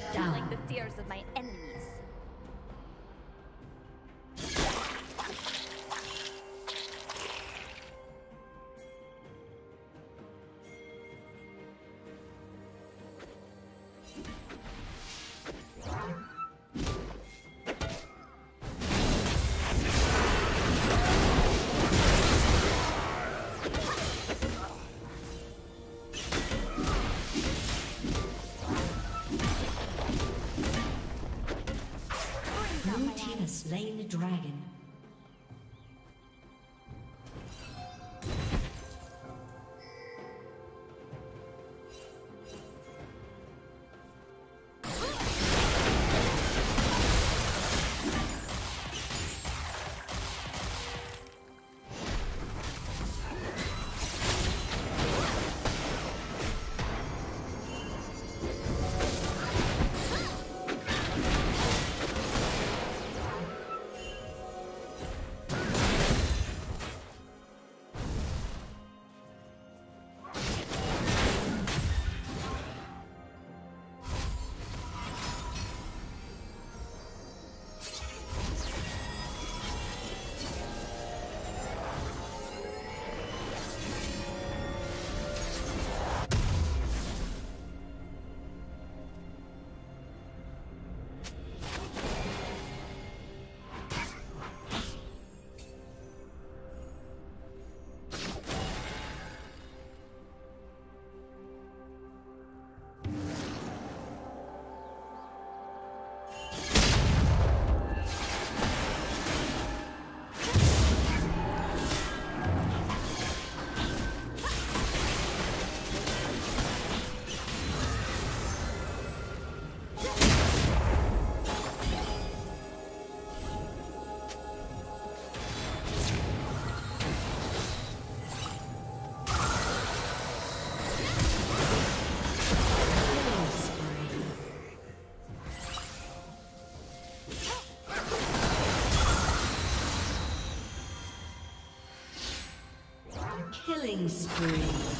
Shut down. The tears of my enemies. Killing spree.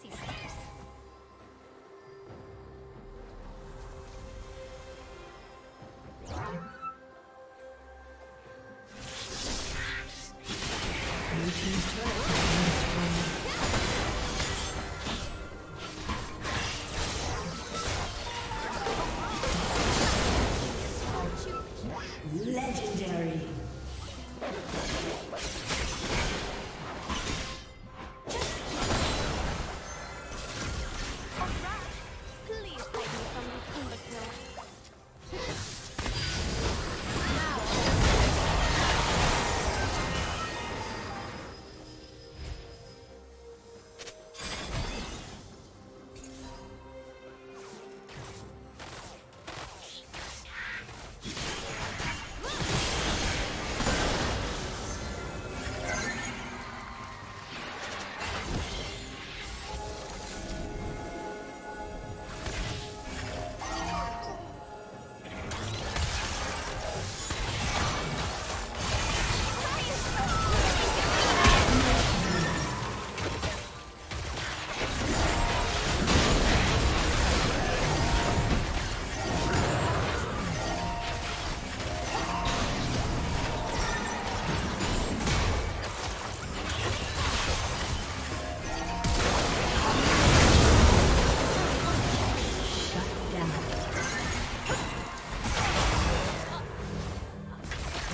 sea